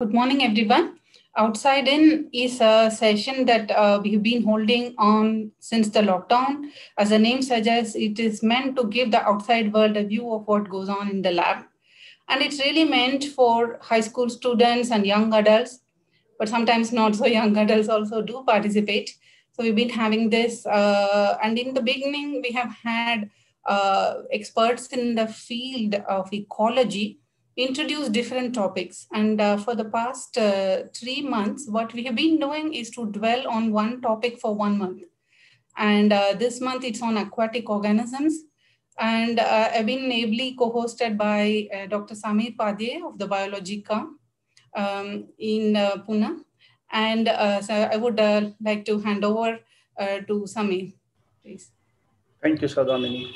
Good morning, everyone. Outside In is a session that uh, we've been holding on since the lockdown. As the name suggests, it is meant to give the outside world a view of what goes on in the lab. And it's really meant for high school students and young adults, but sometimes not so young adults also do participate. So we've been having this. Uh, and in the beginning, we have had uh, experts in the field of ecology introduce different topics. And uh, for the past uh, three months, what we have been doing is to dwell on one topic for one month. And uh, this month it's on aquatic organisms. And uh, I've been ably co-hosted by uh, Dr. Sameer Padhye of the Biologia um, in uh, Pune. And so I would like to hand over to Samir, please. Thank you, Sowdhamini.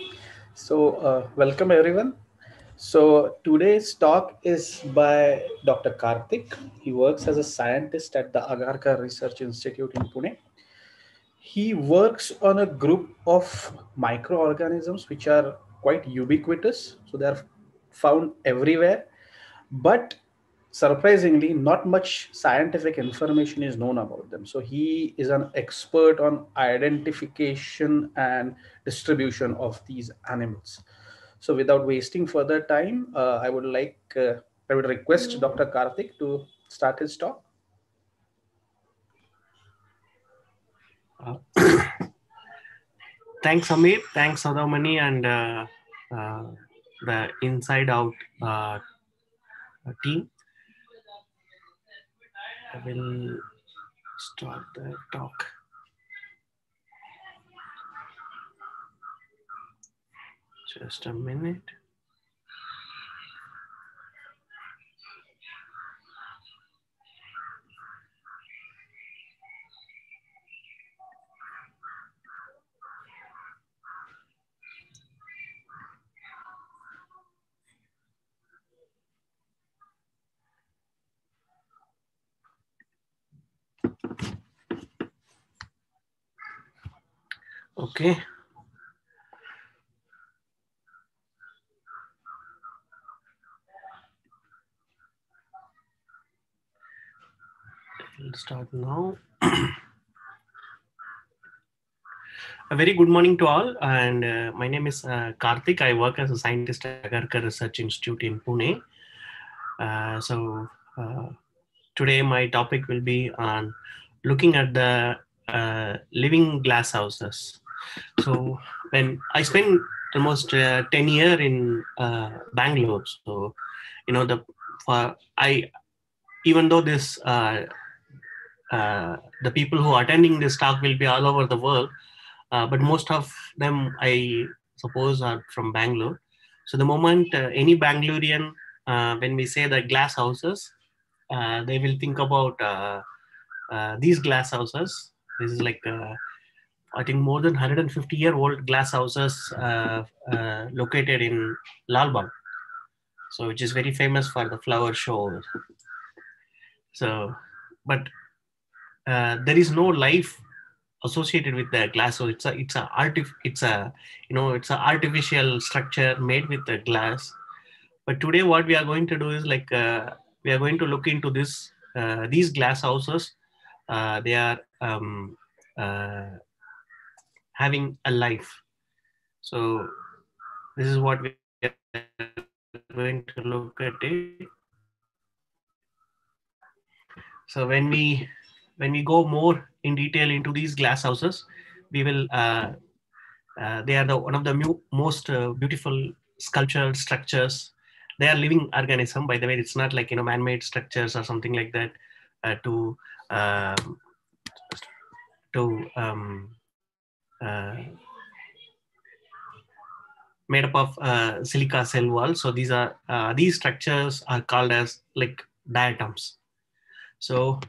So welcome everyone. So today's talk is by Dr. Karthick. He works as a scientist at the Agharkar Research Institute in Pune. He works on a group of microorganisms which are quite ubiquitous. So they're found everywhere. But surprisingly, not much scientific information is known about them. So he is an expert on identification and distribution of these animals. So without wasting further time, uh, I would like, uh, I would request Dr. Karthick to start his talk. Uh, thanks, Amir. Thanks, Sowdhamini, and uh, uh, the Inside Out uh, team. I will start the talk. Just a minute. Okay. We'll start now. a very good morning to all. And uh, my name is uh, Karthick. I work as a scientist at Agharkar Research Institute in Pune. Uh, so uh, today my topic will be on looking at the uh, living glass houses. So when I spent almost uh, 10 year in Bangalore, so you know the for I even though this uh, the people who are attending this talk will be all over the world, uh, but most of them, I suppose, are from Bangalore. So the moment uh, any Bangalorean, uh, when we say the glass houses, uh, they will think about these glass houses. This is like I think more than 150 year old glass houses located in Lalbagh, so which is very famous for the flower show. So, but uh, there is no life associated with the glass. So it's a it's a artif- it's a you know it's an artificial structure made with the glass. But today what we are going to do is like uh, we are going to look into this uh, these glass houses. Uh, they are um, uh, having a life. So this is what we are going to look at it. So when we when we go more in detail into these glass houses, we will, uh, uh, they are the, one of the most uh, beautiful sculptural structures. They are living organism, by the way, it's not like, you know, man-made structures or something like that uh, to, um, to um, uh, made up of uh, silica cell wall. So these are, these structures are called as like diatoms. So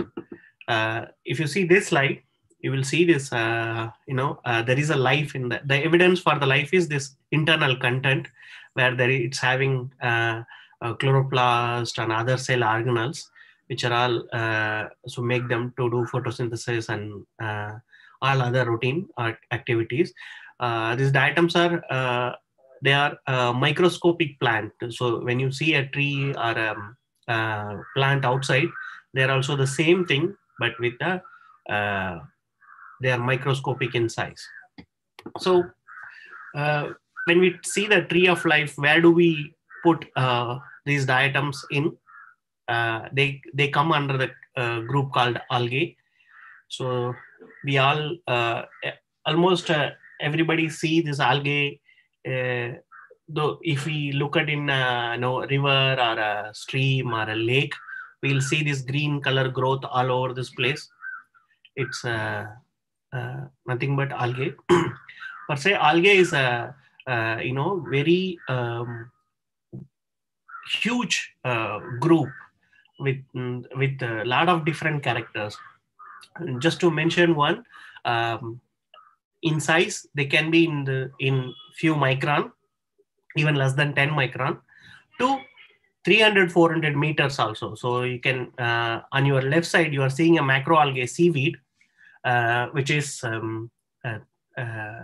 uh, if you see this slide, you will see this, uh, you know, uh, there is a life in the, the evidence for the life is this internal content where there it's having uh, chloroplast and other cell organelles, which are all, uh, so make them to do photosynthesis and uh, all other routine activities. these diatoms are, they are microscopic plant. So when you see a tree or um, uh, plant outside, they're also the same thing, but with a uh, they are microscopic in size. So uh, when we see the tree of life, where do we put uh, these diatoms in? Uh, they they come under the uh, group called algae. So we all uh, almost everybody see this algae. Though if we look at in a you know, river or a stream or a lake, we'll see this green color growth all over this place. It's uh, uh, nothing but algae. per se, algae is a uh, you know very um, huge uh, group with mm, with a lot of different characters. Just to mention one, um, in size they can be in the in few micron, even less than 10 micron, to 300 400 meters also. So you can uh, on your left side you are seeing a macroalgae seaweed, uh, which is um, uh, uh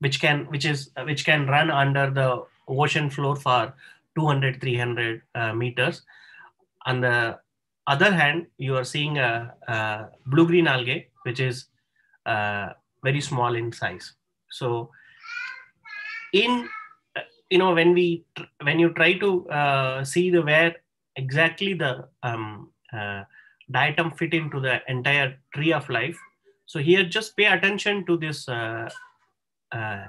which can which is which can run under the ocean floor for 200 300 uh, meters on the other hand you are seeing a, a blue green algae which is uh, very small in size so in you know when we when you try to uh, see the where exactly the um, uh, diatom fit into the entire tree of life so here just pay attention to this uh, uh,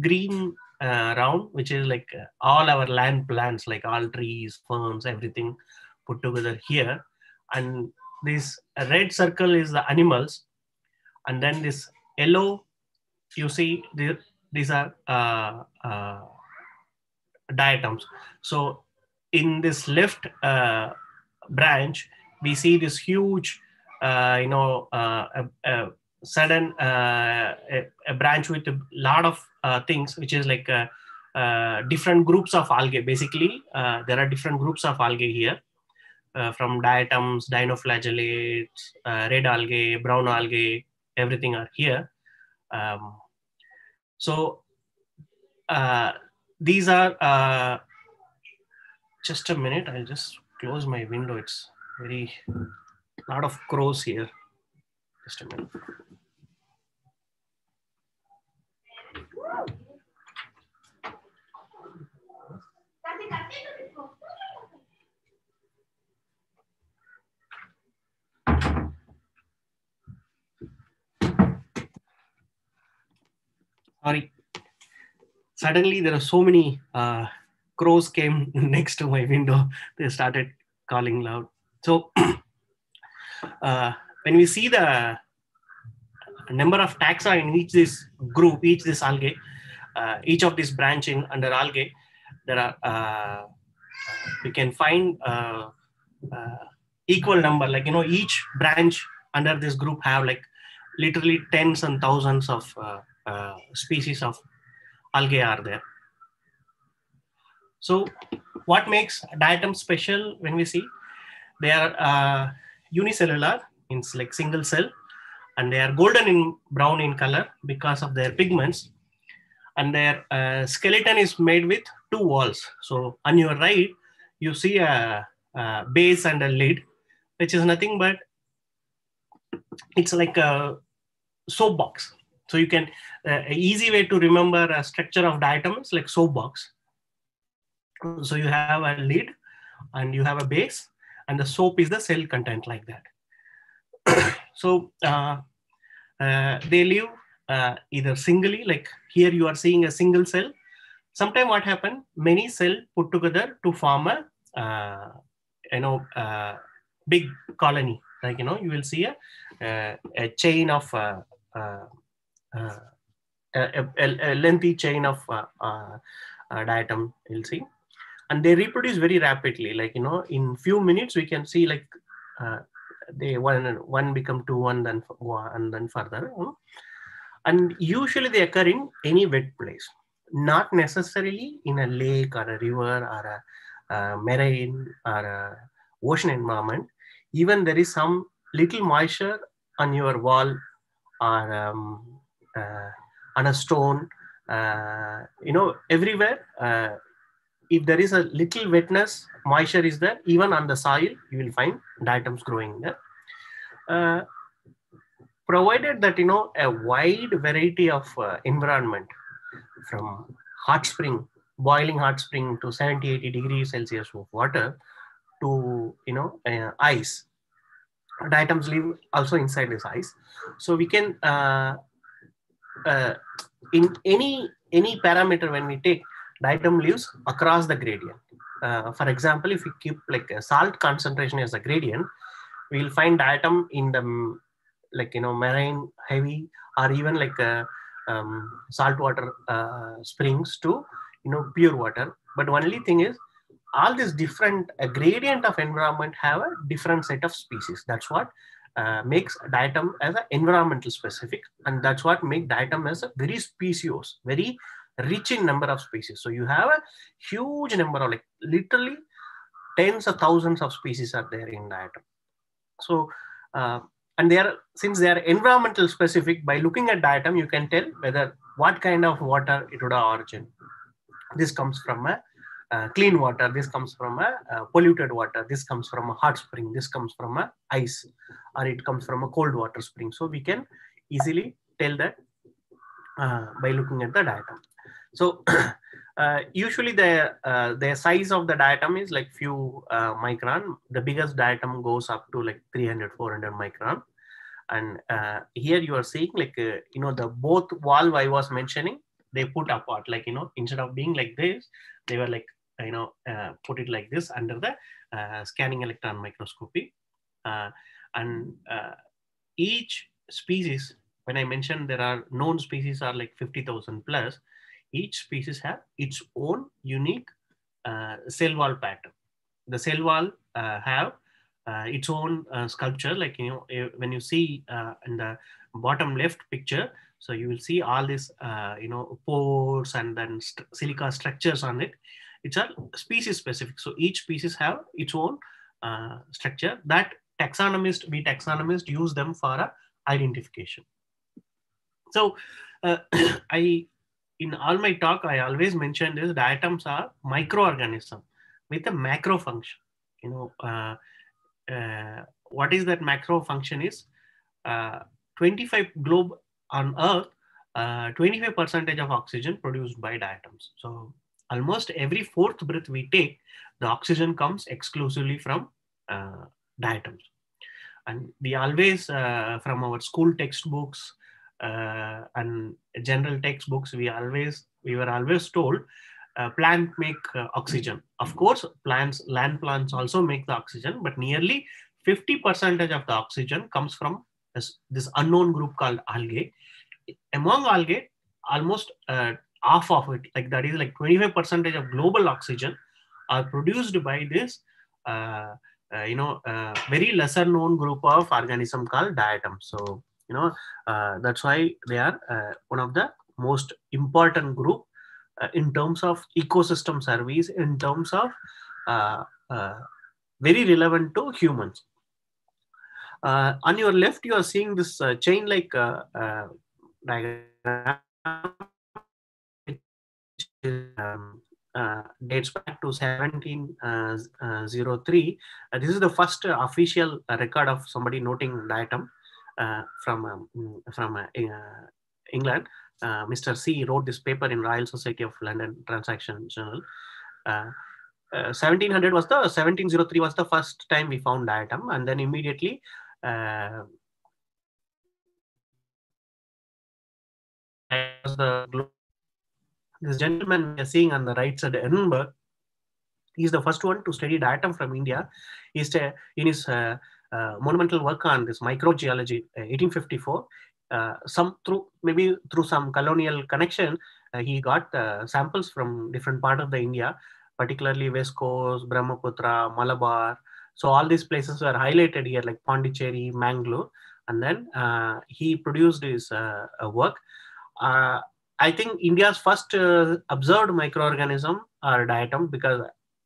green uh, round, which is like uh, all our land plants, like all trees, ferns, everything put together here. And this red circle is the animals. And then this yellow, you see, the, these are diatoms. So in this left uh, branch, we see this huge, you know, a, a sudden uh, a, a, branch with a lot of uh, things, which is like uh, uh different groups of algae. Basically, uh, there are different groups of algae here, uh, from diatoms, dinoflagellates, red algae, brown algae, everything are here. Um, so these are uh, just a minute. I'll just close my window. It's very lot of crows here. Just a minute. Sorry. Suddenly, there are so many uh, crows came next to my window. They started calling loud. So, uh, when we see the number of taxa in each this group, each this algae, uh, each of these branching under algae, there are uh, we can find uh, uh, equal number. Like you know, each branch under this group have like literally tens and thousands of uh, species of algae are there. So, what makes diatom special when we see? They are unicellular, means like single cell and they are golden in brown in color because of their pigments. And their uh, skeleton is made with two walls. So on your right you see a, a, base and a lid which is nothing but it's like a soap box so you can uh, easy way to remember a structure of diatoms like soap box so you have a lid and you have a base and the soap is the cell content like that so uh, uh, they live uh, either singly, like here you are seeing a single cell. Sometimes what happen, many cell put together to form a, uh, you know, uh, big colony. Like, you know, you will see a, a chain of, uh, Uh, uh, a, a, a, lengthy chain of uh, diatom, you'll see. And they reproduce very rapidly. Like, you know, in few minutes, we can see like they one one become two and then one and then further and usually they occur in any wet place not necessarily in a lake or a river or a, a marine or a ocean environment even there is some little moisture on your wall or um, uh, on a stone uh, you know everywhere uh, if there is a little wetness, moisture is there, even on the soil, you will find diatoms growing there. Uh, provided that, you know, a wide variety of uh, environment from hot spring, boiling hot spring to 70, 80 degrees Celsius of water to, you know, uh, ice. Diatoms live also inside this ice. So we can, uh, uh, in any any parameter when we take diatom leaves across the gradient. Uh, for example, if we keep like salt concentration as a gradient, we'll find diatom in the like you know marine heavy or even like a, um, saltwater uh, springs to you know pure water. But only thing is all these different a gradient of environment have a different set of species. That's what uh, makes diatom as an environmental specific and that's what make diatom as a very speciose, very rich in number of species. So you have a huge number of like literally tens of thousands of species are there in diatom. So uh, and they are since they are environmental specific by looking at diatom you can tell whether what kind of water it would have origin. This comes from a uh, clean water, this comes from a uh, polluted water, this comes from a hot spring, this comes from a ice, or it comes from a cold water spring. So we can easily tell that uh, by looking at the diatom. So uh, usually the the size of the diatom is like few micron. The biggest diatom goes up to like 300, 400 micron. And here you are seeing like, you know, the both valve I was mentioning, they put apart, like, you know, instead of being like this, they were like, you know, uh, put it like this under the scanning electron microscopy. and each species, when I mentioned there are known species are like 50,000 plus, each species have its own unique uh, cell wall pattern. The cell wall uh, have uh, its own uh, sculpture, like you know when you see uh, in the bottom left picture, so you will see all these uh, you know pores and then st silica structures on it. It's a species specific, so each species have its own structure that taxonomist, we taxonomists use them for a identification. So I in all my talk, I always mention this diatoms are microorganism with a macro function. You know, uh, uh, what is that macro function is uh, 25 globe on Earth, 25 uh, percentage of oxygen produced by diatoms. So almost every fourth breath we take, the oxygen comes exclusively from uh, diatoms. And we always, uh, from our school textbooks, uh, and general textbooks, we always we were always told uh, plant make uh, oxygen. Of course, plants land plants also make the oxygen, but nearly 50 percentage of the oxygen comes from this, this unknown group called algae. Among algae, almost uh, half of it, like that is like 25 percentage of global oxygen, are produced by this. Uh, uh, you know, very lesser known group of organism called diatom. So you know uh, that's why they are uh, one of the most important group uh, in terms of ecosystem service in terms of uh, uh, very relevant to humans uh, on your left you are seeing this chain like diagram um, uh, dates back to 1703. Uh, this is the first official record of somebody noting diatom. Uh, from um, mm, from uh, uh, England. Mr. C wrote this paper in Royal Society of London Transaction Journal. 1700 was the 1703 was the first time we found diatom, and then immediately the this gentleman we are seeing on the right side, Ehrenberg, he's the first one to study diatom from India. He's in his uh, uh, monumental work on this microgeology, 1854. Uh, uh, some through maybe through some colonial connection, he got samples from different part of the India, particularly West Coast, Brahmaputra, Malabar. So all these places were highlighted here, like Pondicherry, Mangalore, and then he produced his work. I think India's first uh, observed microorganism are diatom because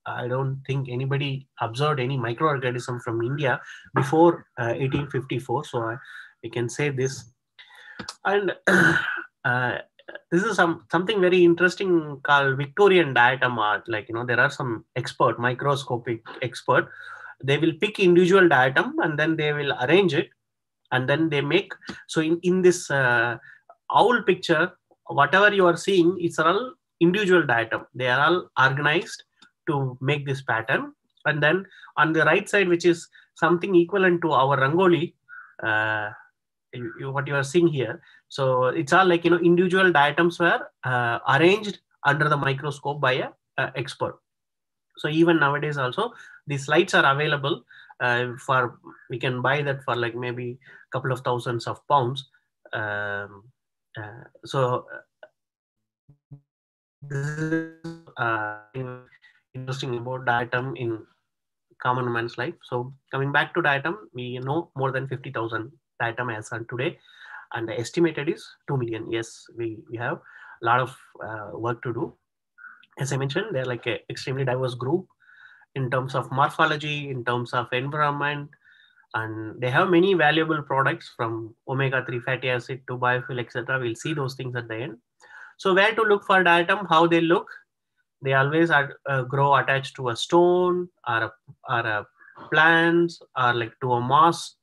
I don't think anybody observed any microorganism from India before uh, 1854. So I, I, can say this. And uh, this is some something very interesting called Victorian diatom art. Like you know, there are some expert, microscopic expert. They will pick individual diatom and then they will arrange it, and then they make. So in in this uh, owl picture, whatever you are seeing, it's all individual diatom. They are all organized to make this pattern, and then on the right side, which is something equivalent to our rangoli. Uh, what you are seeing here. So it's all like, you know, individual diatoms were uh, arranged under the microscope by a, a, expert. So even nowadays also, these slides are available uh, for, we can buy that for like maybe a couple of thousands of pounds. Um, uh, so this is uh, interesting about diatom in common man's life. So coming back to diatom, we know more than 50,000 item as on today and the estimated is 2 million. Yes we, we have a lot of uh, work to do. As i mentioned they're like an extremely diverse group in terms of morphology in terms of environment and they have many valuable products from omega-3 fatty acid to biofuel etc we'll see those things at the end. So where to look for diatom how they look? They always are, uh, grow attached to a stone or a, or a plants or like to a moss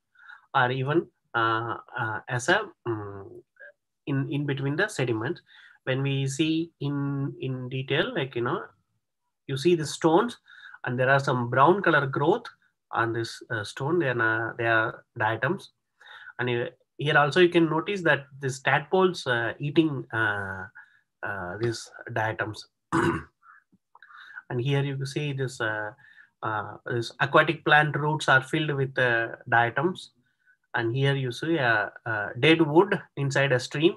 or even uh, uh, as a um, in in between the sediment. When we see in in detail like you know you see the stones and there are some brown color growth on this uh, stone they are they are diatoms. And here also you can notice that this tadpoles uh, eating uh, these diatoms. And here you see this this aquatic plant roots are filled with diatoms. And here you see a, a dead wood inside a stream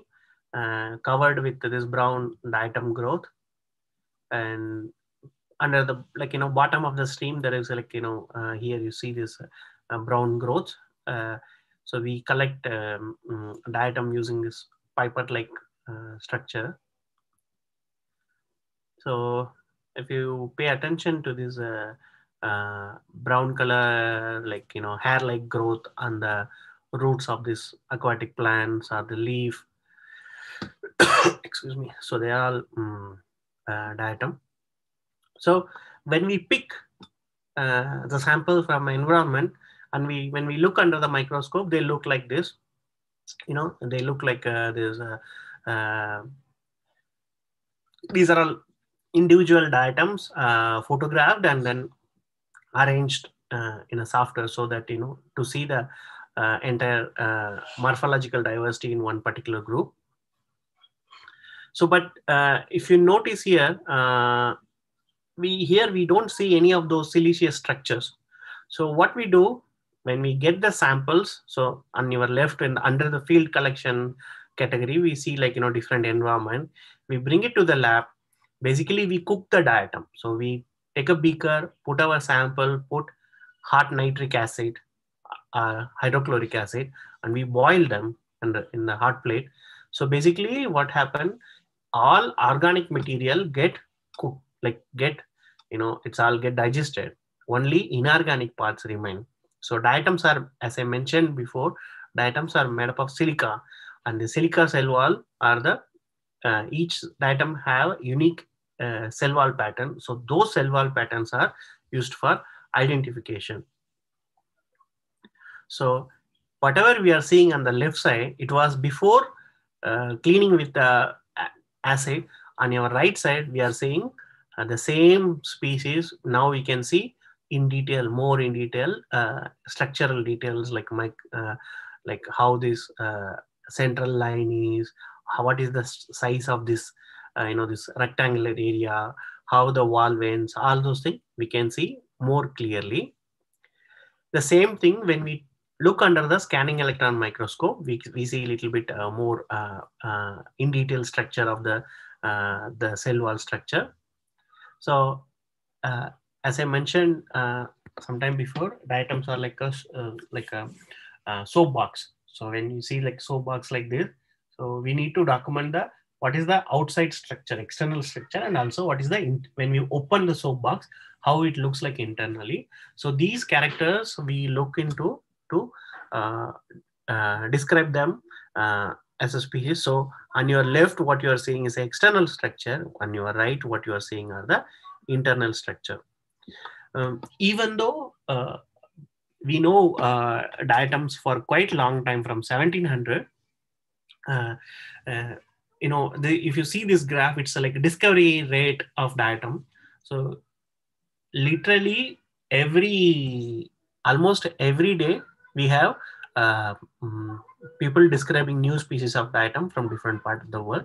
uh, covered with this brown diatom growth. And under the like you know bottom of the stream there is like you know uh, here you see this uh, brown growth uh, so we collect um, um, diatom using this pipette like uh, structure so if you pay attention to this uh, uh, brown color, like, you know, hair-like growth on the roots of this aquatic plants or the leaf. Excuse me. So they are all um, diatom. So when we pick uh, the sample from environment and we when we look under the microscope, they look like this. You know, they look like uh, there's a, uh, these are all individual diatoms uh, photographed and then arranged uh, in a software so that you know to see the uh, entire uh, morphological diversity in one particular group so but uh, if you notice here uh, we here we don't see any of those siliceous structures. So what we do when we get the samples so on your left and under the field collection category we see like you know different environment. We bring it to the lab. Basically we cook the diatom. So we take a beaker, put our sample, put hot nitric acid, uh, hydrochloric acid, and we boil them in the, in the hot plate. So basically what happened, all organic material get like get, you know, it's all get digested. Only inorganic parts remain. So diatoms are, as I mentioned before, diatoms are made up of silica and the silica cell wall are the, uh, each diatom have unique uh, cell wall pattern. So those cell wall patterns are used for identification. So whatever we are seeing on the left side, it was before uh, cleaning with the acid. On your right side, we are seeing uh, the same species. Now we can see in detail, more in detail, uh, structural details like my, uh, like how this uh, central line is, how, what is the size of this uh, you know this rectangular area how the wall ends all those things we can see more clearly the same thing when we look under the scanning electron microscope we, we see a little bit uh, more in detail structure of the the cell wall structure so uh, as i mentioned sometime before diatoms are like a like a, soap box so when you see like soap box like this so we need to document the what is the outside structure, external structure, and also what is the, when we open the soap box, how it looks like internally. So these characters we look into to uh, uh, describe them uh, as a species. So on your left, what you are seeing is the external structure. On your right, what you are seeing are the internal structure. Um, even though uh, we know uh, diatoms for quite long time from 1700, uh, uh, you know, the, if you see this graph, it's like discovery rate of diatom. So literally every, almost every day we have uh, um, people describing new species of diatom from different part of the world.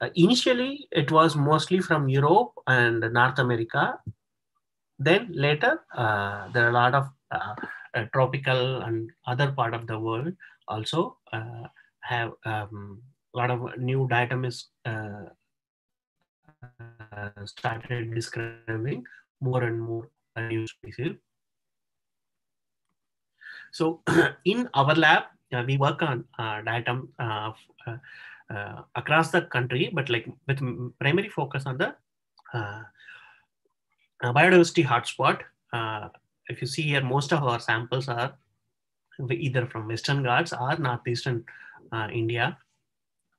Uh, initially, it was mostly from Europe and North America. Then later, uh, there are a lot of uh, uh, tropical and other part of the world also uh, have um, a lot of new diatom is started describing more and more new species. So in our lab, uh, we work on uh, diatom uh, across the country, but like with primary focus on the biodiversity hotspot. if you see here, most of our samples are either from Western Ghats or Northeastern India.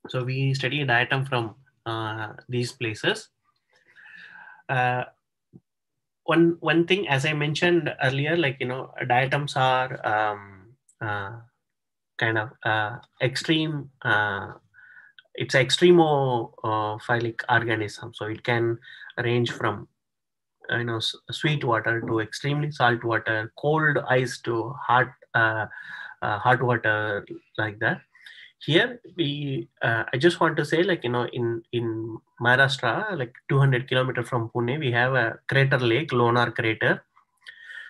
So we study diatom from these places. Uh, one one thing as i mentioned earlier like you know diatoms are um, uh, kind of uh, extreme uh, it's extremophilic organism. So it can range from you know sweet water to extremely salt water cold ice to hot uh, uh, hot water like that. Here we uh, i just want to say like you know in in maharashtra like 200 kilometer from pune we have a crater lake lonar crater.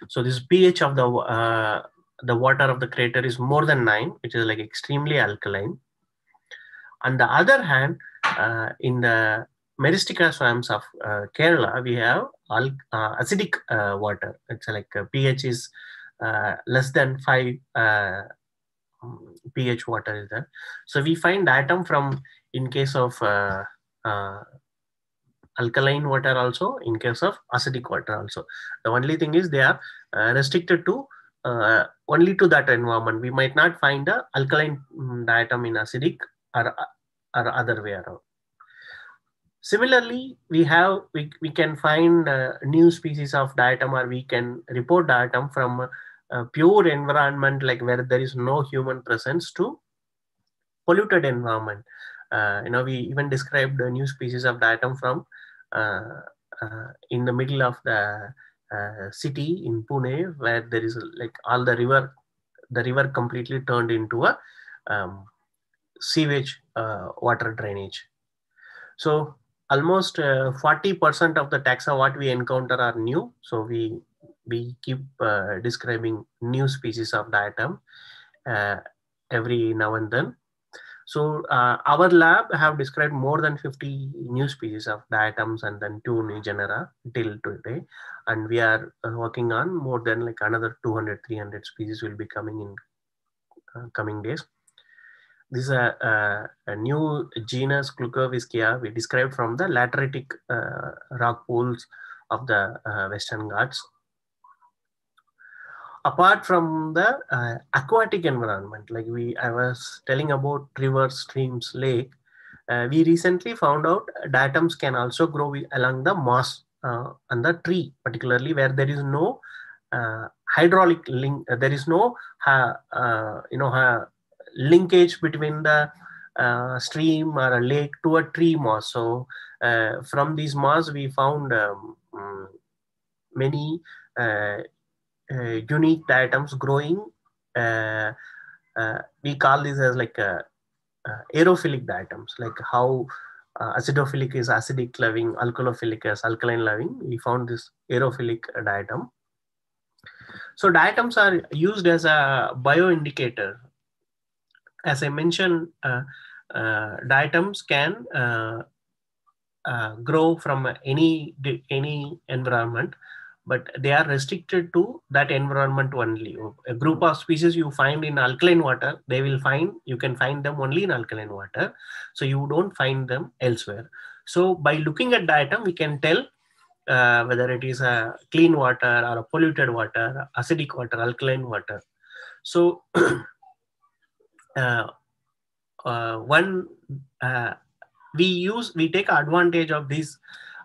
So this ph of the uh, the water of the crater is more than 9 which is like extremely alkaline on the other hand uh, in the Myristica swamps of uh, kerala we have al- uh, acidic uh, water it's like ph is less than 5 pH water is there. So we find atom from in case of uh, uh, alkaline water also, in case of acidic water also. The only thing is they are uh, restricted to uh, only to that environment. We might not find a alkaline um, diatom in acidic or, or other way around. Similarly, we have we, we can find uh, new species of diatom or we can report diatom from uh, pure environment like where there is no human presence to polluted environment uh, you know we even described a new species of diatom from uh, uh in the middle of the uh, city in pune where there is like all the river the river completely turned into a um, sewage uh, water drainage so almost 40% of the taxa what we encounter are new so we we keep uh, describing new species of diatom uh, every now and then. So uh, our lab have described more than 50 new species of diatoms and then two new genera till today. And we are uh, working on more than like another 200, 300 species will be coming in uh, coming days. This is a, a, a new genus Glaucovischia we described from the lateritic uh, rock pools of the Western Ghats apart from the uh, aquatic environment like we i was telling about rivers streams lake uh, we recently found out diatoms can also grow along the moss uh, on the tree particularly where there is no uh, hydraulic link uh, there is no uh, you know linkage between the stream or a lake to a tree moss so from these moss we found um, mm, many unique diatoms growing. Uh, uh, we call this as like aerophilic diatoms, like how acidophilic is acidic loving, alkalophilic is alkaline loving. We found this aerophilic diatom. So diatoms are used as a bioindicator. As I mentioned, uh, uh, diatoms can uh, grow from any any environment but they are restricted to that environment only. A group of species you find in alkaline water, they will find, you can find them only in alkaline water. So you don't find them elsewhere. So by looking at diatom, we can tell uh, whether it is a clean water or a polluted water, acidic water, alkaline water. So uh, uh, one uh, we use we take advantage of this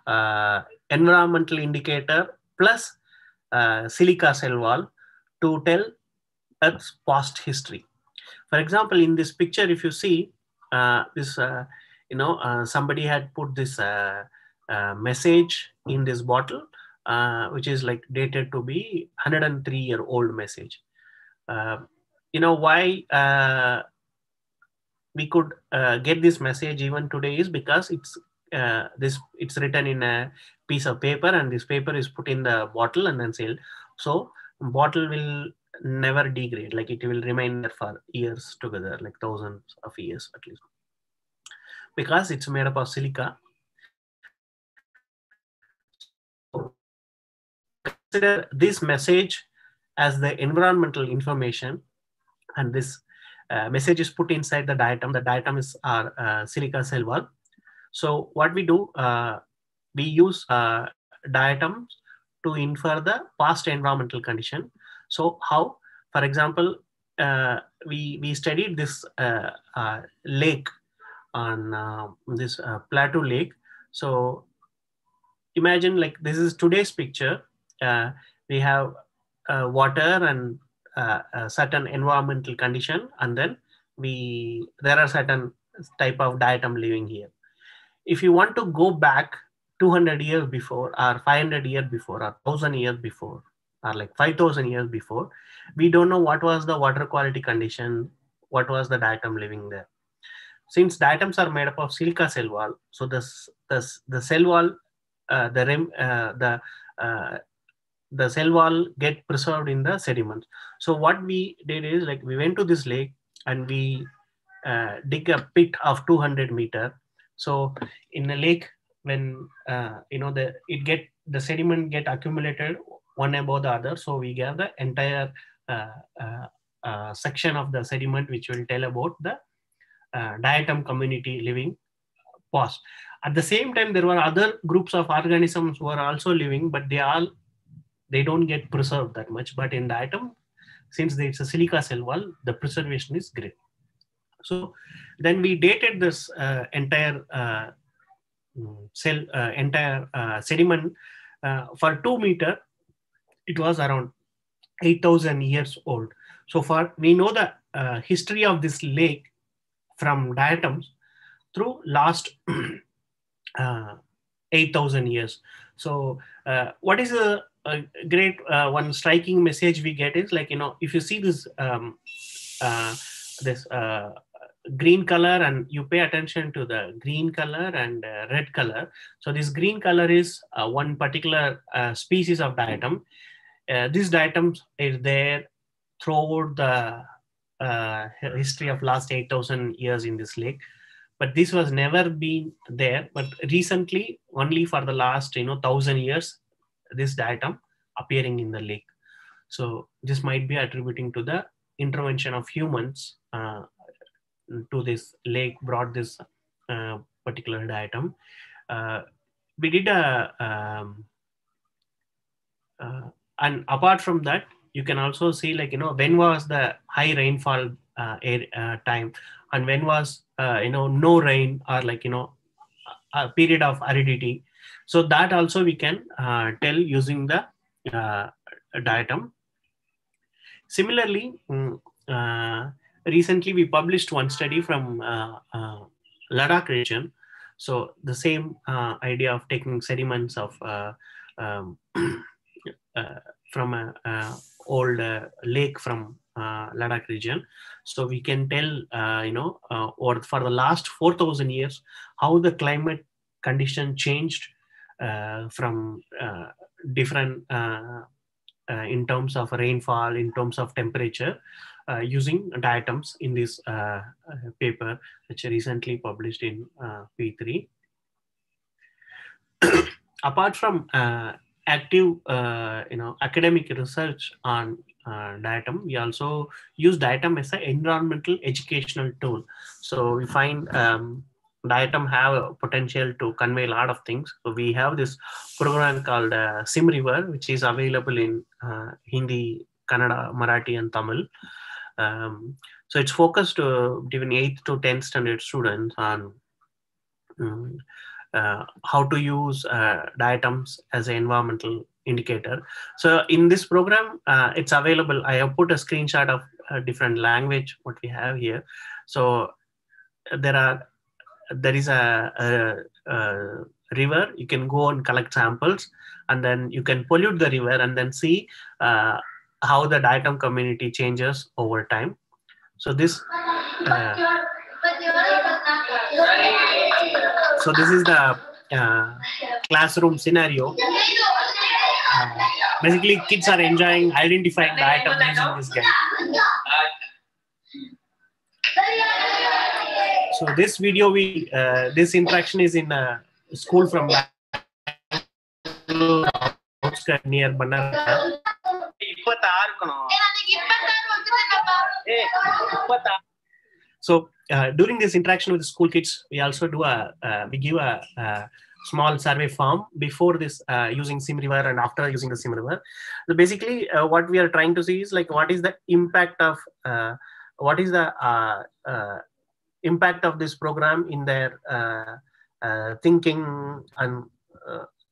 uh, environmental indicator plus uh, silica cell wall to tell Earth's past history. For example, in this picture, if you see uh, this, uh, you know, uh, somebody had put this uh, uh, message in this bottle, which is like dated to be 103 year old message. You know why we could get this message even today is because it's uh, this it's written in a piece of paper and this paper is put in the bottle and then sealed. So bottle will never degrade. Like it will remain there for years together like thousands of years at least. Because it's made up of silica. Consider this message as the environmental information and this uh, message is put inside the diatom. The diatom is our uh, silica cell wall so what we do uh, we use uh, diatoms to infer the past environmental condition so how, for example, uh, we we studied this uh, uh, lake on uh, this uh, plateau lake. So imagine like this is today's picture. We have water and a certain environmental condition, and then we there are certain type of diatom living here. If you want to go back 200 years before, or 500 years before, or 1000 years before, or like 5000 years before we don't know what was the water quality condition what was the diatom living there. Since diatoms are made up of silica cell wall so this this the cell wall uh, the rim uh, the uh, the cell wall get preserved in the sediments. So what we did is like we went to this lake and we uh, dig a pit of 200 meter so in a lake when uh, you know the it get the sediment get accumulated one above the other. So we get the entire uh, uh, uh, section of the sediment which will tell about the diatom community living past. At the same time, there were other groups of organisms who are also living, but they all they don't get preserved that much. But in diatom, since it's a silica cell wall, the preservation is great. So then we dated this uh, entire uh, cell, uh, entire sediment for two meter. It was around 8000 years old. So far we know the uh, history of this lake from diatoms through last uh, 8000 years. So uh, what is a, a great uh, one striking message we get is like you know if you see this um, uh, this uh, green color and you pay attention to the green color and red color. So this green color is one particular species of diatom uh, these diatoms is there throughout the uh, history of last 8000 years in this lake. But this was never been there. But recently only for the last you know thousand years this diatom appearing in the lake. So this might be attributing to the intervention of humans uh, to this lake brought this uh, particular diatom uh, we did a um, uh, and apart from that you can also see like you know when was the high rainfall uh, air, uh, time? And when was uh, you know no rain or like you know a period of aridity? So that also we can tell using the diatom similarly uh, recently we published one study from uh, uh, ladakh region so the same uh, idea of taking sediments of um, uh, from a, a old uh, lake from uh, Ladakh region. So we can tell, you know, or for the last 4,000 years, how the climate condition changed from different in terms of rainfall, in terms of temperature, uh, using diatoms in this uh, paper, which recently published in uh, P3. Apart from active uh, you know academic research on uh, diatom we also use diatom as an environmental educational tool. So we find um, diatom have a potential to convey a lot of things. So we have this program called uh, sim river which is available in uh, hindi kannada marathi and tamil Um, so it's focused uh, between 8th to 10th standard students on um, uh, how to use uh, diatoms as an environmental indicator. So in this program, uh, it's available. I have put a screenshot of a different language, what we have here. So there are, there is a, a, a river, you can go and collect samples and then you can pollute the river and then see uh, how the diatom community changes over time. So this, uh, so this is the uh, classroom scenario. Uh, basically, kids are enjoying identifying diatom using this guide. So this video, we uh, this interaction is in a school from near Banana. So uh, during this interaction with the school kids, we also do a uh, we give a, a, small survey form before this uh, using SimRiver and after using the SimRiver. So basically, uh, what we are trying to see is like what is the impact of uh, what is the uh, impact of this program in their thinking and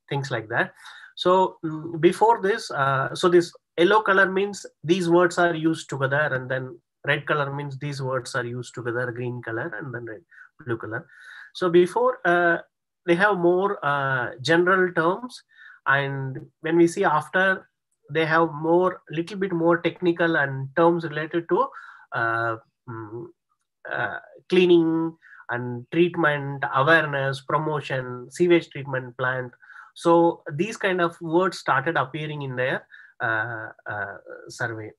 things like that. So um, before this, so this yellow color means these words are used together and then red color means these words are used together green color and then red blue color. So before uh, they have more uh, general terms and when we see after they have more little bit more technical and terms related to uh, uh, cleaning and treatment awareness promotion sewage treatment plant. So these kind of words started appearing in uh, Uh, uh, survey.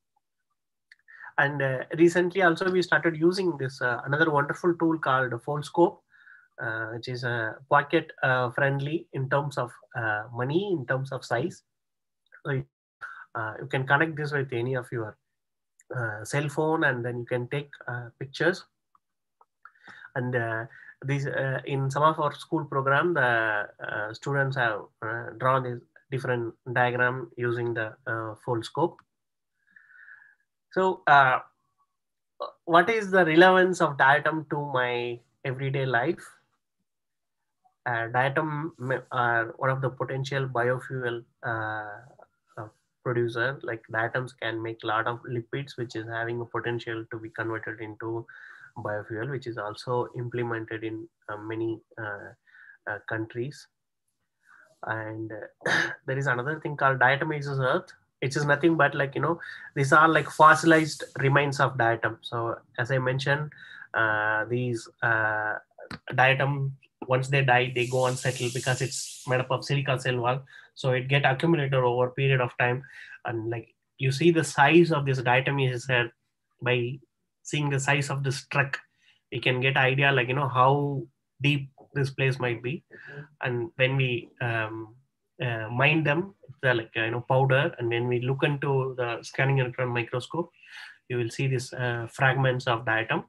And uh, recently also we started using this uh, another wonderful tool called foldscope uh, which is uh, pocket friendly in terms of uh, money in terms of size. So you, you, can connect this with any of your cell phone and then you can take pictures. And these in some of our school program the students have drawn this different diagram using the foldscope. so, uh, what is the relevance of diatom to my everyday life? Uh, diatom are one of the potential biofuel uh, uh, producer. Like diatoms can make a lot of lipids, which is having a potential to be converted into biofuel, which is also implemented in uh, many uh, uh, countries. And there is another thing called diatomaceous earth, it is nothing but like you know these are like fossilized remains of diatom. So as i mentioned uh, these uh, diatom once they die they go unsettle because it's made up of silica cell wall. So it get accumulated over a period of time. And like you see the size of this diatomaceous earth by seeing the size of this truck. You can get idea like you know how deep this place might be. And when we um, uh, mine them they're like uh, you know powder. And when we look into the scanning electron microscope you will see these uh, fragments of diatom.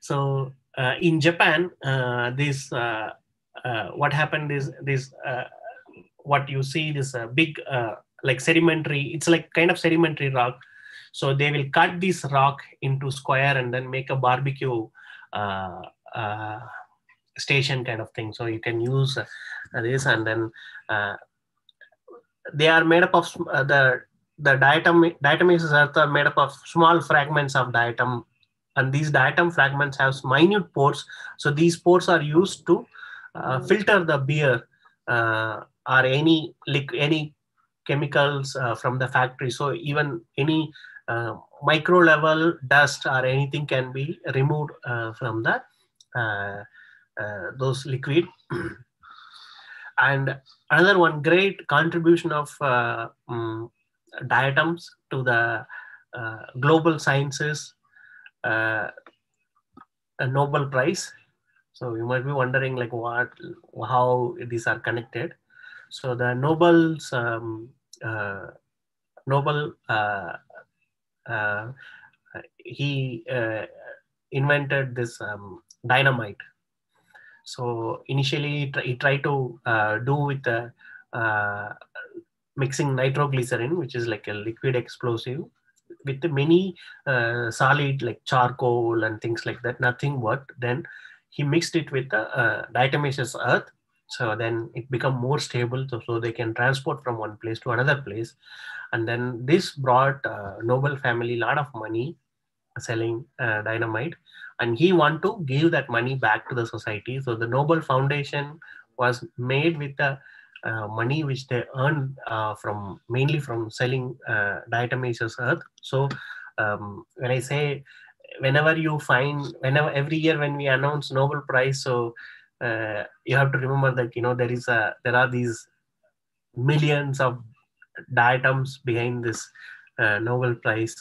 So uh, in japan uh, this uh, what happened is this what you see this big like sedimentary it's like kind of sedimentary rock. So they will cut this rock into square and then make a barbecue station kind of thing. So you can use this and then uh, they are made up of uh, the the diatom diatomaceous earth are made up of small fragments of diatom. And these diatom fragments have minute pores. So these pores are used to uh, filter the beer uh, or any like any chemicals uh, from the factory. So even any uh, micro level dust or anything can be removed uh, from the those liquid And another one great contribution of uh, um, diatoms to the uh, global sciences, uh, a Nobel Prize. So you might be wondering like what, how these are connected. So the Nobel's um, uh, Nobel, uh, uh, he invented this um, dynamite so initially he tried to uh, do with uh, mixing nitroglycerin, which is like a liquid explosive, with many uh, solid like charcoal and things like that, nothing worked. Then he mixed it with the uh, diatomaceous earth. So then it become more stable, so, so they can transport from one place to another place. And then this brought uh, Nobel family a lot of money selling uh, dynamite and he want to give that money back to the society. So the nobel foundation was made with the uh, money which they earned uh, from mainly from selling uh, diatomaceous earth. So um, when i say whenever you find whenever every year when we announce nobel prize so uh, you have to remember that you know there is a there are these millions of diatoms behind this uh, nobel prize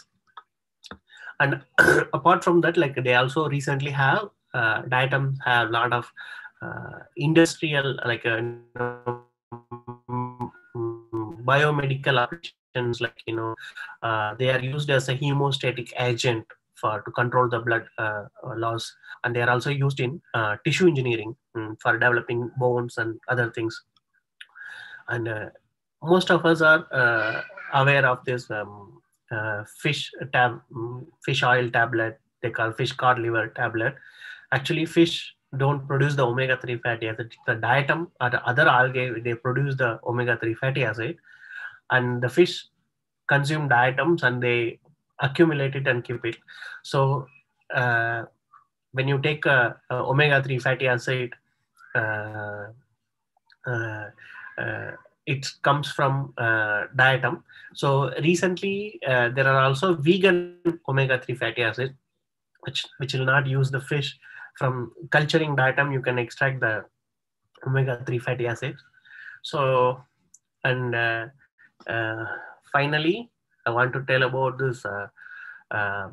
and apart from that like they also recently have uh, diatoms have a lot of uh, industrial like uh, biomedical applications like you know uh, they are used as a hemostatic agent for to control the blood uh, loss. And they are also used in uh, tissue engineering um, for developing bones and other things. And uh, most of us are aware of this um, uh, fish tab mm, fish oil tablet they call fish cod liver tablet. Actually fish don't produce the omega-3 fatty acid the diatom or the other algae they produce the omega-3 fatty acid. And the fish consume diatoms and they accumulate it and keep it. So uh, when you take a, a omega-3 fatty acid uh, uh, uh it comes from uh, diatom. So recently, uh, there are also vegan omega-3 fatty acids, which, which will not use the fish. From culturing diatom, you can extract the omega-3 fatty acids. So, and uh, uh finally, I want to tell about this, uh, uh,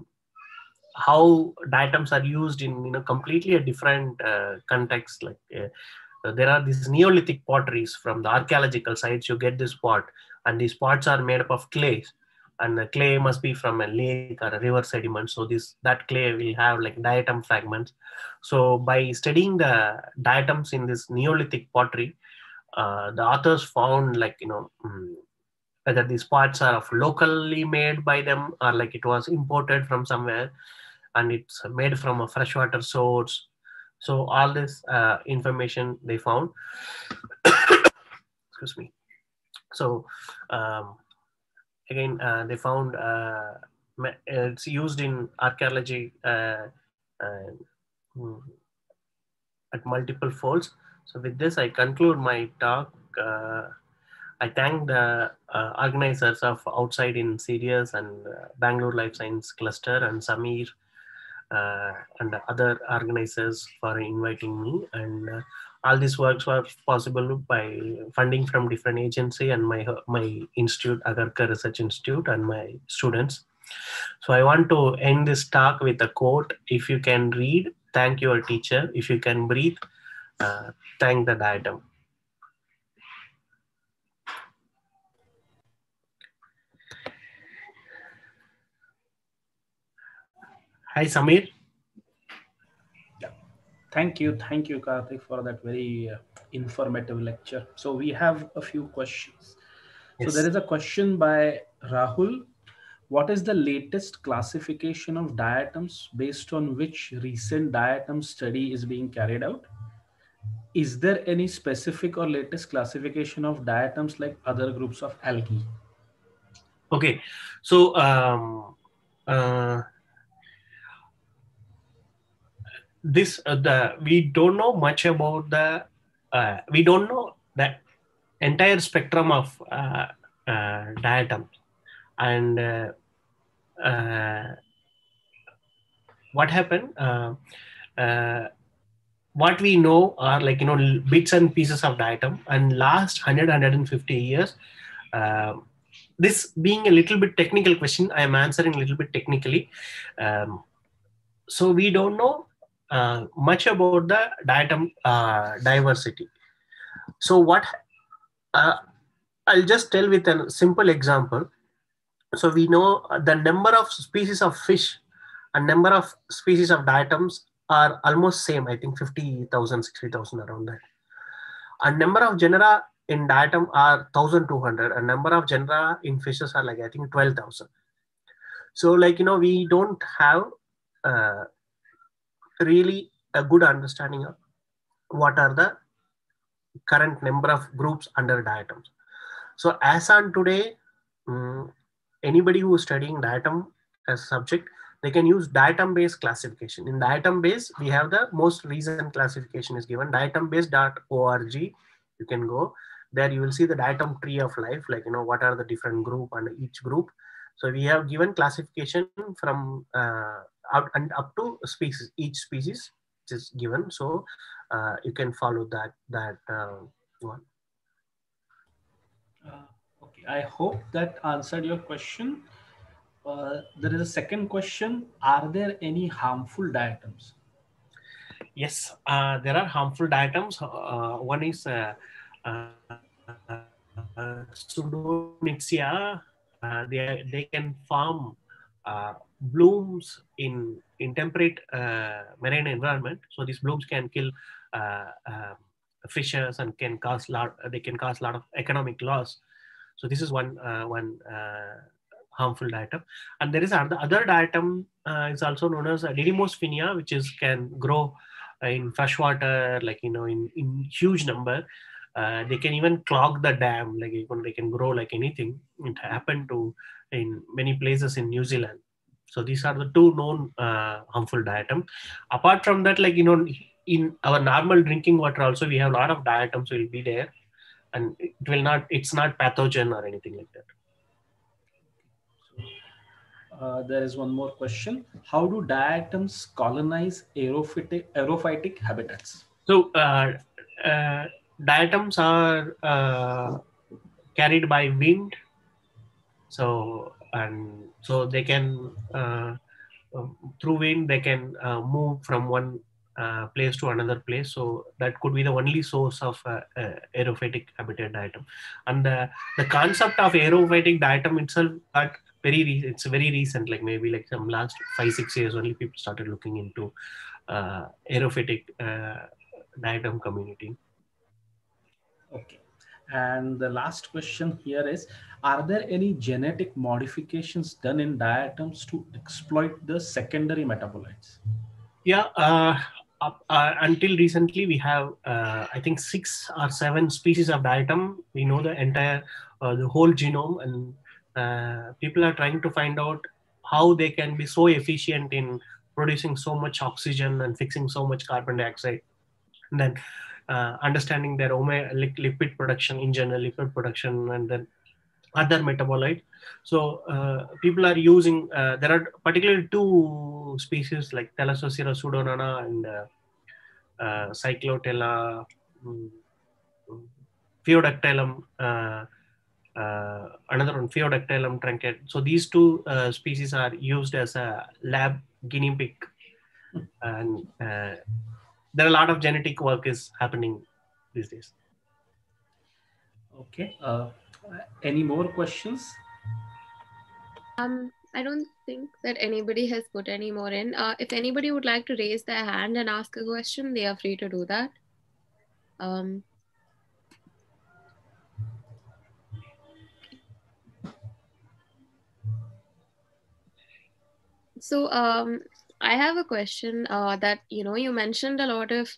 how diatoms are used in you know completely a different context, like there are these Neolithic potteries from the archaeological sites. You get this pot, and these pots are made up of clay, and the clay must be from a lake or a river sediment. So this that clay will have like diatom fragments. So by studying the diatoms in this Neolithic pottery, uh, the authors found like you know. Um, whether these pots are of locally made by them or like it was imported from somewhere and it's made from a freshwater source so all this uh, information they found. Excuse me. So um, again, uh, they found uh, it's used in archaeology uh, hmm, at multiple folds. So with this, I conclude my talk. Uh, I thank the uh, organizers of Outside in CDS and Bangalore Life Science Cluster and Sameer uh, and other organizers for inviting me. And uh, all these works were possible by funding from different agency and my my institute Agharkar research institute and my students. So i want to end this talk with a quote. If you can read thank your teacher. If you can breathe uh, thank the diatom Hi, Sameer. Yeah. Thank you. Thank you, Karthick, for that very uh, informative lecture. So we have a few questions. Yes. So there is a question by Rahul. What is the latest classification of diatoms based on which recent diatom study is being carried out? Is there any specific or latest classification of diatoms like other groups of algae? Okay, so um, uh, this uh, the we don't know much about the uh, we don't know the entire spectrum of uh, uh diatoms and uh, uh, what happened what we know are like you know bits and pieces of diatom and last 100 150 years this being a little bit technical question i am answering a little bit technically. Um, so we don't know uh, much about the diatom uh, diversity. So what uh, I'll just tell with a simple example. So we know the number of species of fish and number of species of diatoms are almost same. I think 50,000, 60,000 around that. A number of genera in diatom are 1,200. A number of genera in fishes are like I think 12,000. so like you know we don't have uh, really a good understanding of what are the current number of groups under diatoms. So as on today um, anybody who is studying diatom as a subject they can use diatom based classification. In diatom based, we have the most recent classification is given. Diatombase.org you can go. There you will see the diatom tree of life like you know what are the different group and each group. So we have given classification from uh, up and up to species each species is given. So uh, you can follow that that uh, one. Uh, okay i hope that answered your question. Uh, there is a second question. Are there any harmful diatoms? Yes uh, there are harmful diatoms. One is Pseudo-nitzschia. Uh, they, they can form uh, blooms in, in temperate uh, marine environment. So these blooms can kill uh, um, fishes and can cause lot, they can cause a lot of economic loss. So this is one, uh, one harmful diatom. And there is another other diatom is also known as Didymosphenia, which is can grow in freshwater, like, you know, in, in huge number. Uh, they can even clog the dam like even they can grow like anything it happened to in many places in new zealand so these are the two known uh, harmful diatom apart from that like you know in our normal drinking water also we have a lot of diatoms will be there. And it will not it's not pathogen or anything like that. Uh, there is one more question. How do diatoms colonize aerophytic, aerophytic habitats? So uh, uh, diatoms are uh, carried by wind. So and so they can uh, um, through wind they can uh, move from one uh, place to another place. So that could be the only source of uh, uh, aerophytic habitat diatom and the, the concept of aerophytic diatom itself got very re- it's very recent like maybe like some last five six years only people started looking into aerophytic diatom community. Okay. And the last question here is, are there any genetic modifications done in diatoms to exploit the secondary metabolites? Yeah, uh, uh, until recently we have, uh, I think six or seven species of diatom. We know the entire, uh, the whole genome and uh, people are trying to find out how they can be so efficient in producing so much oxygen and fixing so much carbon dioxide. And then uh, understanding their lipid production in general, lipid production, and then other metabolite. So uh, people are using. Uh, there are particularly two species like Thalassiosira pseudonana and uh, uh, Cyclotella um, another one, phaeodactylum tricornutum. So these two species are used as a lab guinea pig, and there are a lot of genetic work is happening these days. Okay. Uh, any more questions? Um, I don't think that anybody has put any more in. Uh, if anybody would like to raise their hand and ask a question, they are free to do that. Um, so um, I have a question uh, that you know you mentioned a lot of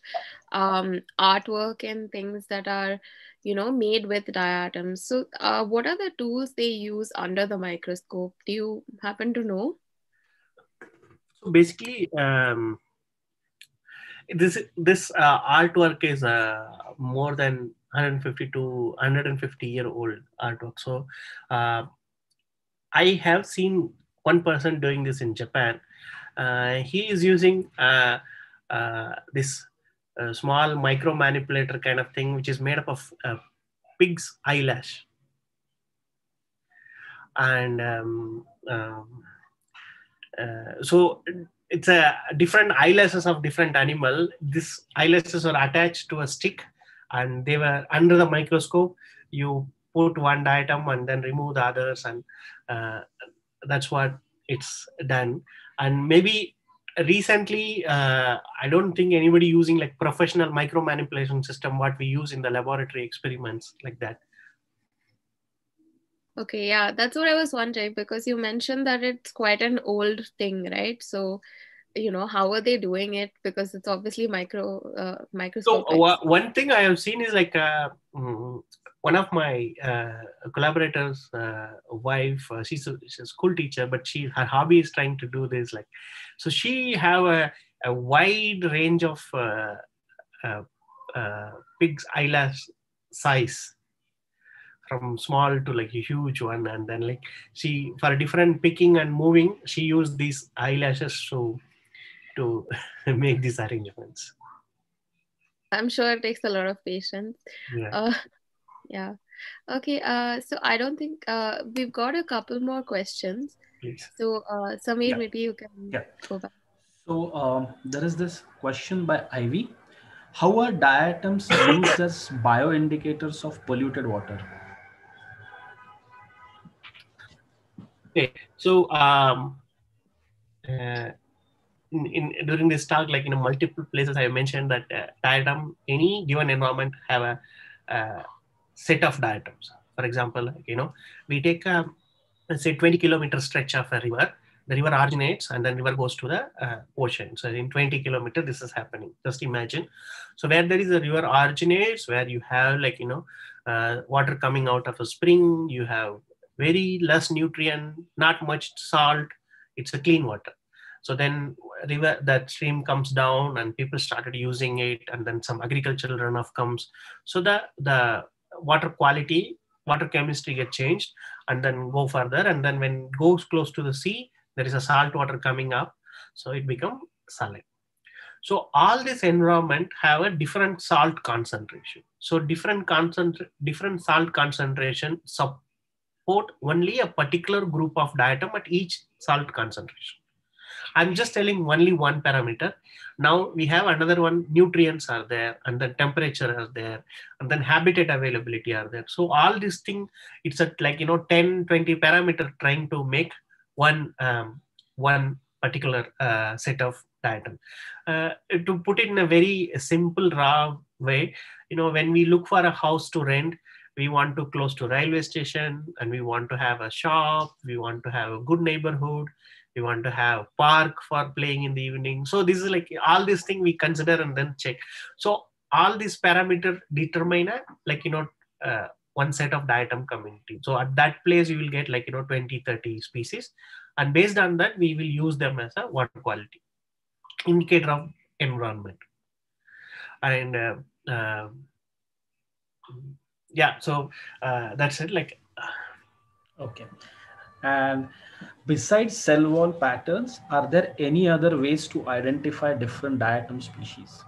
um, artwork and things that are you know made with diatoms. So, uh, what are the tools they use under the microscope? Do you happen to know? So basically, um, this this uh, artwork is uh, more than 150 to 150 year old artwork. So, uh, I have seen one person doing this in Japan he is using uh, uh, this small micro manipulator kind of thing, which is made up of pig's eyelash. And um, um, so it's a different eyelashes of different animal. This eyelashes are attached to a stick and they were under the microscope. You put one diatom and then remove the others and uh, that's what it's done and maybe recently uh, i don't think anybody using like professional micro manipulation system what we use in the laboratory experiments like that Okay, yeah, that's what I was wondering because you mentioned that it's quite an old thing, right? So, you know, how are they doing it? Because it's obviously micro uh, So microscopic. uh, one thing I have seen is like uh, mm, one of my uh, collaborators' uh, wife. Uh, she's, a, she's a school teacher, but she her hobby is trying to do this. Like, so she have a, a wide range of uh, uh, uh, pig's eyelash size, from small to like a huge one, and then like she for different picking and moving, she used these eyelashes to to make these arrangements. I'm sure it takes a lot of patience. Yeah. Yeah. Okay. Uh, so I don't think uh, we've got a couple more questions. Please. So, uh, Sameer, Yeah. maybe you can Yeah. go back. So um, there is this question by Ivy. How are diatoms used as bioindicators of polluted water? Okay, so um, uh, in, in during this talk, like in multiple places, I mentioned that uh, diatom, any given environment have a, uh set of diatoms. For example, you know, we take a let's say 20 kilometer stretch of a river. The river originates and then river goes to the uh, ocean. So in 20 kilometer, this is happening. Just imagine. So where there is a river originates, where you have like you know uh, water coming out of a spring, you have very less nutrient, not much salt. It's a clean water. So then river that stream comes down and people started using it, and then some agricultural runoff comes. So the the water quality, water chemistry get changed, and then go further. And then when it goes close to the sea, there is a salt water coming up, so it become saline. So all this environment have a different salt concentration. So different concentr- different salt concentration support only a particular group of diatom at each salt concentration. I'm just telling only one parameter. Now we have another one, nutrients are there, and then temperature are there, and then habitat availability are there. So all these things, it's a like you know 10, 20 parameter trying to make one um, one particular uh, set of diatom. Uh, to put it in a very simple raw way, you know, when we look for a house to rent, we want to close to railway station and we want to have a shop we want to have a good neighborhood we want to have park for playing in the evening. So this is like all these things we consider and then check. So all these parameter determine a, like you know uh, one set of diatom community so at that place you will get like you know 20 30 species. And based on that we will use them as a water quality indicator of environment. And uh, uh, yeah so uh, that's it like Okay. And besides cell wall patterns, are there any other ways to identify different diatom species?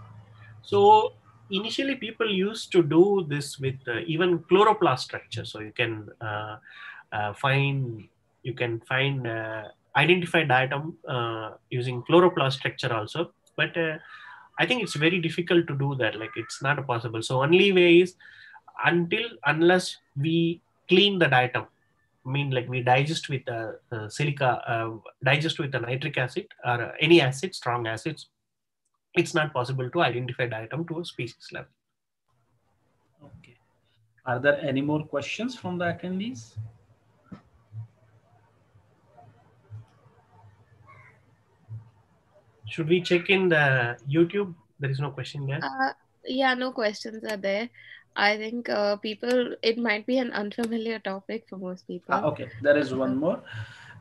so initially people used to do this with uh, even chloroplast structure. So you can uh, uh, find you can find uh, identify diatom uh, using chloroplast structure also. But uh, i think it's very difficult to do that. Like it's not possible. So only way is until unless we clean the diatom mean like we digest with uh, uh, silica uh, digest with the nitric acid or uh, any acid strong acids it's not possible to identify diatom to a species level Okay. Are there any more questions from the attendees? should we check in the youtube there is no question there Uh, yeah, no questions are there. I think uh, people, it might be an unfamiliar topic for most people. Ah, okay, there is one more.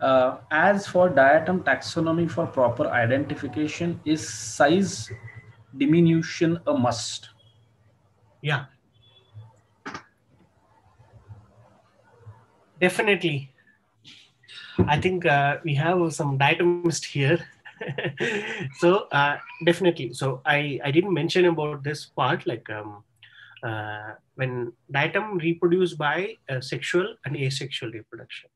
Uh, as for diatom taxonomy for proper identification, is size diminution a must? yeah definitely i think uh, we have some diatomist here so uh, definitely so i i didn't mention about this part like um, when diatom reproduce by uh, sexual and asexual reproduction.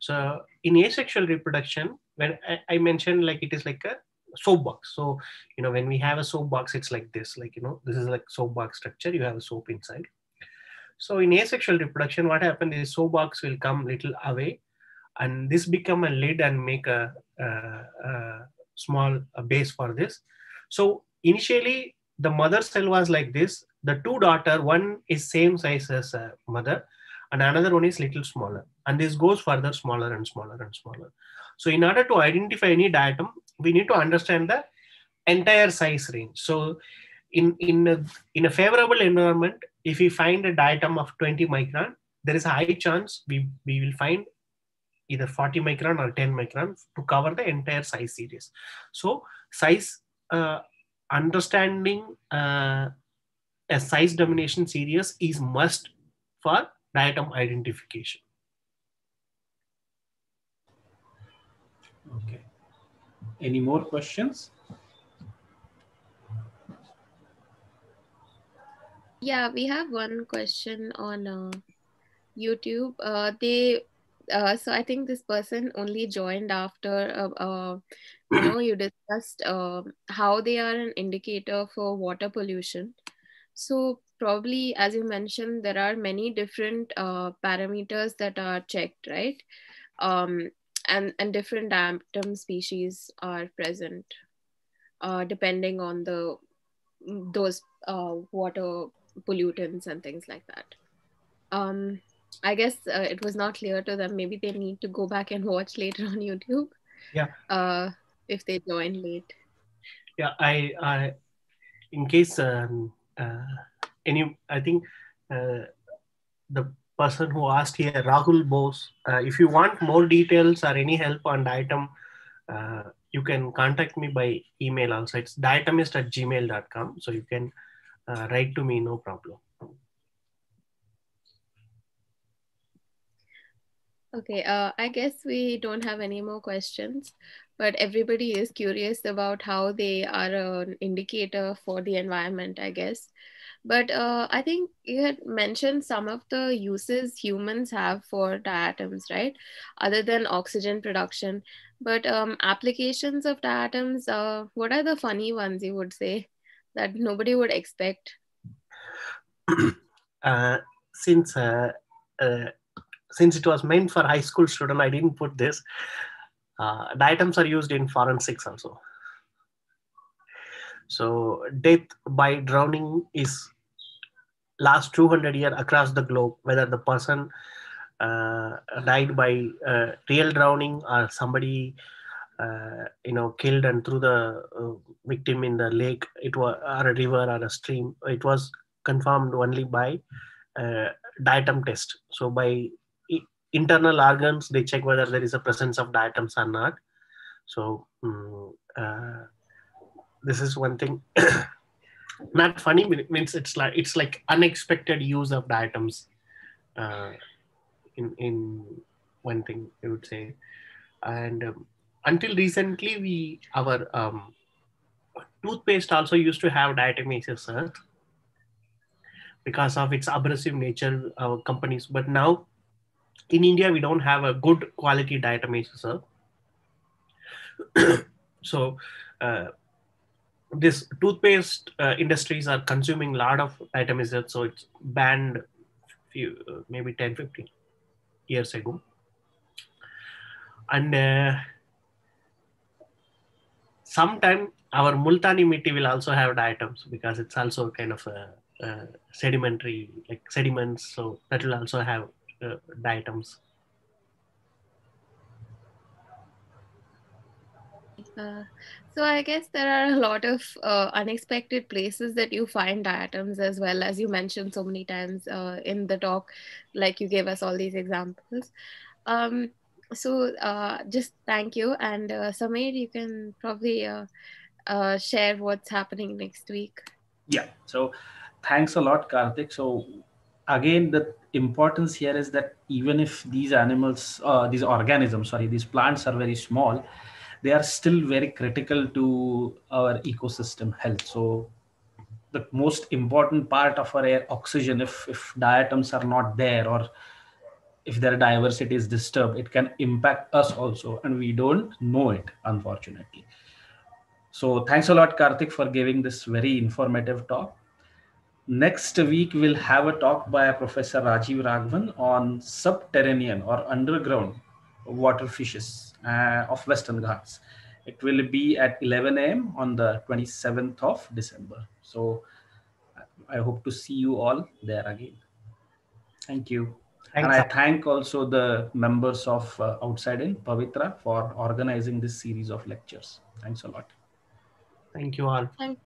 So in asexual reproduction when I, I mentioned like it is like a soap box so you know when we have a soap box it's like this like you know this is like soap box structure. You have a soap inside. So in asexual reproduction what happens is soap box will come little away and this become a lid and make a, a, a small a base for this. So initially the mother cell was like this the two daughter one is same size as mother and another one is little smaller. And this goes further smaller and smaller and smaller. So in order to identify any diatom we need to understand the entire size range. So in in a, in a favorable environment if we find a diatom of 20 micron there is a high chance we we will find either 40 micron or 10 micron to cover the entire size series. So size uh, understanding uh, a size diminution series is must for diatom identification. Okay. Any more questions? Yeah, we have one question on uh, YouTube. Uh, they, uh, so I think this person only joined after, uh, uh, you know, you discussed uh, how they are an indicator for water pollution. So probably, as you mentioned, there are many different uh, parameters that are checked, right? Um, and and different diatom species are present, uh, depending on the those uh, water pollutants and things like that. Um, I guess uh, it was not clear to them. Maybe they need to go back and watch later on YouTube. Yeah. Uh, if they join late. Yeah, I, I in case um, any, I think uh, the person who asked here, Rahul Bose, uh, if you want more details or any help on uh, you can contact me by email also. It's diatomist at gmail.com. So you can uh, write to me, no problem. Okay, uh, I guess we don't have any more questions, but everybody is curious about how they are an indicator for the environment, I guess. But uh, I think you had mentioned some of the uses humans have for diatoms, right? Other than oxygen production. But um, applications of diatoms, uh, what are the funny ones you would say that nobody would expect? uh, since uh, uh, since it was meant for high school student, I didn't put this. Uh, diatoms are used in forensics also. So death by drowning is last 200 years across the globe, whether the person uh, died by uh, real drowning or somebody uh, you know killed and threw the uh, victim in the lake it was or a river or a stream it was confirmed only by uh, diatom test so by internal organs they check whether there is a presence of diatoms or not. So um, uh, this is one thing. Not funny means it's like it's like unexpected use of diatoms uh, in in one thing i would say. And um, until recently we our um, toothpaste also used to have diatomaceous earth because of its abrasive nature our companies but now in india we don't have a good quality diatomaceous earth so uh, this toothpaste uh, industries are consuming a lot of diatomaceous earth, so it's banned few uh, maybe 10 15 years ago. And uh, sometime our multani mitti will also have diatoms because it's also kind of a, a sedimentary like sediments so that will also have uh, diatoms Uh, so I guess there are a lot of uh, unexpected places that you find diatoms as well as you mentioned so many times uh, in the talk, like you gave us all these examples. Um, so uh, just thank you, and uh, Sameer, you can probably uh, share what's happening next week. Yeah. So thanks a lot, Karthick. So again, the importance here is that even if these animals, uh, these organisms, sorry, these plants are very small they are still very critical to our ecosystem health. So the most important part of our air oxygen if if diatoms are not there or if their diversity is disturbed it can impact us also and we don't know it unfortunately. So thanks a lot Karthick for giving this very informative talk next week we'll have a talk by professor Rajeev Raghavan on subterranean or underground water fishes uh, of Western Ghats. It will be at 11 a.m. on the 27th of December. So I hope to see you all there again. Thank you. and I thank also the members of uh, Outside In, Pavitra, for organizing this series of lectures. Thanks a lot. Thank you all. Thank